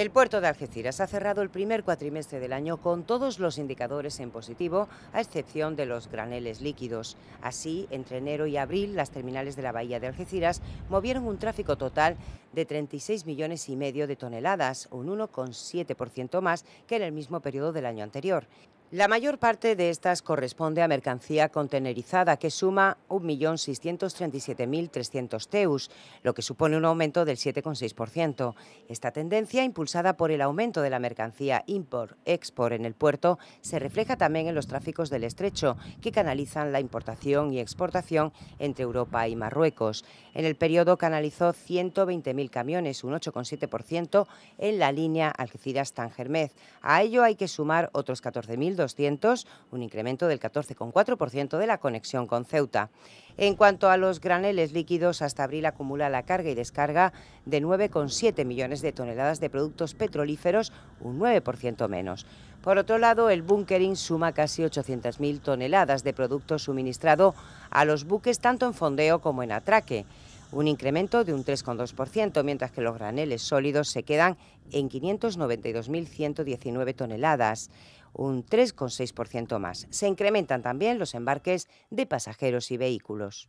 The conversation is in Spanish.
El puerto de Algeciras ha cerrado el primer cuatrimestre del año con todos los indicadores en positivo, a excepción de los graneles líquidos. Así, entre enero y abril, las terminales de la bahía de Algeciras movieron un tráfico total de 36 millones y medio de toneladas, un 1,7% más que en el mismo periodo del año anterior. La mayor parte de estas corresponde a mercancía contenerizada, que suma 1.637.300 teus, lo que supone un aumento del 7,6%. Esta tendencia, impulsada por el aumento de la mercancía import-export en el puerto, se refleja también en los tráficos del estrecho, que canalizan la importación y exportación entre Europa y Marruecos. En el periodo canalizó 120.000 camiones, un 8,7% en la línea Algeciras-Tangermez. A ello hay que sumar otros 14.000 200, un incremento del 14,4% de la conexión con Ceuta. En cuanto a los graneles líquidos, hasta abril acumula la carga y descarga de 9,7 millones de toneladas de productos petrolíferos, un 9% menos. Por otro lado, el bunkering suma casi 800.000 toneladas de producto suministrado a los buques tanto en fondeo como en atraque un incremento de un 3,2%, mientras que los graneles sólidos se quedan en 592.119 toneladas, un 3,6% más. Se incrementan también los embarques de pasajeros y vehículos.